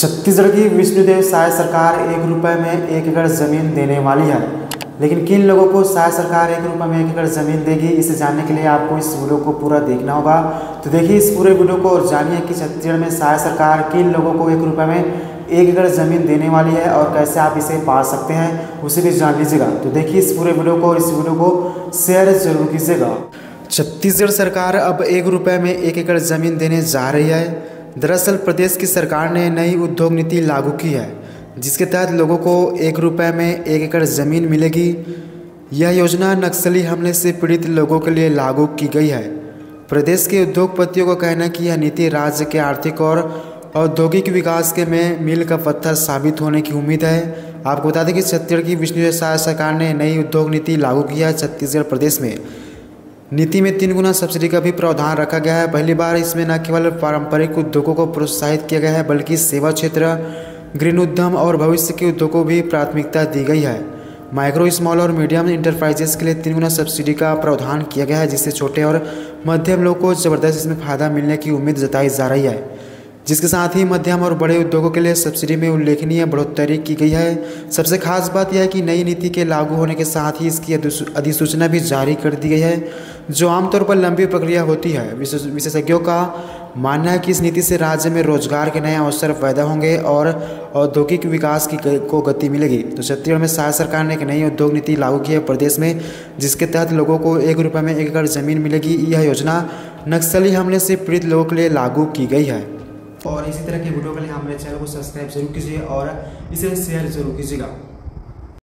छत्तीसगढ़ की विष्णुदेव साय सरकार एक रुपए में एक एकड़ ज़मीन देने वाली है। लेकिन किन लोगों को साय सरकार एक रुपए में एक एकड़ ज़मीन देगी, इसे जानने के लिए आपको इस वीडियो को पूरा देखना होगा। तो देखिए इस पूरे वीडियो को और जानिए कि छत्तीसगढ़ में साय सरकार किन लोगों को एक रुपये में एक एकड़ ज़मीन देने वाली है और कैसे आप इसे पा सकते हैं, उसे भी जान लीजिएगा। तो देखिए इस पूरे वीडियो को और इस वीडियो को शेयर ज़रूर कीजिएगा। छत्तीसगढ़ सरकार अब एक रुपये में एक एकड़ ज़मीन देने जा रही है। दरअसल प्रदेश की सरकार ने नई उद्योग नीति लागू की है, जिसके तहत लोगों को एक रुपये में एक एकड़ ज़मीन मिलेगी। यह योजना नक्सली हमले से पीड़ित लोगों के लिए लागू की गई है। प्रदेश के उद्योगपतियों का कहना है कि यह नीति राज्य के आर्थिक और औद्योगिक विकास के में मील का पत्थर साबित होने की उम्मीद है। आपको बता दें कि छत्तीसगढ़ की विष्णु सरकार ने नई उद्योग नीति लागू की है छत्तीसगढ़ प्रदेश में। नीति में तीन गुना सब्सिडी का भी प्रावधान रखा गया है। पहली बार इसमें न केवल पारंपरिक उद्योगों को प्रोत्साहित किया गया है, बल्कि सेवा क्षेत्र, ग्रीन उद्यम और भविष्य के उद्योगों को भी प्राथमिकता दी गई है। माइक्रो स्मॉल और मीडियम इंटरप्राइजेस के लिए तीन गुना सब्सिडी का प्रावधान किया गया है, जिससे छोटे और मध्यम लोगों को ज़बरदस्त इसमें फ़ायदा मिलने की उम्मीद जताई जा रही है। जिसके साथ ही मध्यम और बड़े उद्योगों के लिए सब्सिडी में उल्लेखनीय बढ़ोतरी की गई है। सबसे खास बात यह है कि नई नीति के लागू होने के साथ ही इसकी अधिसूचना भी जारी कर दी गई है। जो आमतौर पर लंबी प्रक्रिया होती है विशेषज्ञों का मानना है कि इस नीति से राज्य में रोज़गार के नए अवसर पैदा होंगे और औद्योगिक विकास की को गति मिलेगी। तो छत्तीसगढ़ में शायद सरकार ने एक नई उद्योग नीति लागू की है प्रदेश में, जिसके तहत लोगों को एक रुपये में एक एकड़ ज़मीन मिलेगी। यह योजना नक्सली हमले से पीड़ित लोगों के लिए लागू की गई है। और इसी तरह के वीडियो के लिए हमारे चैनल को सब्सक्राइब ज़रूर कीजिए और इसे शेयर ज़रूर कीजिएगा।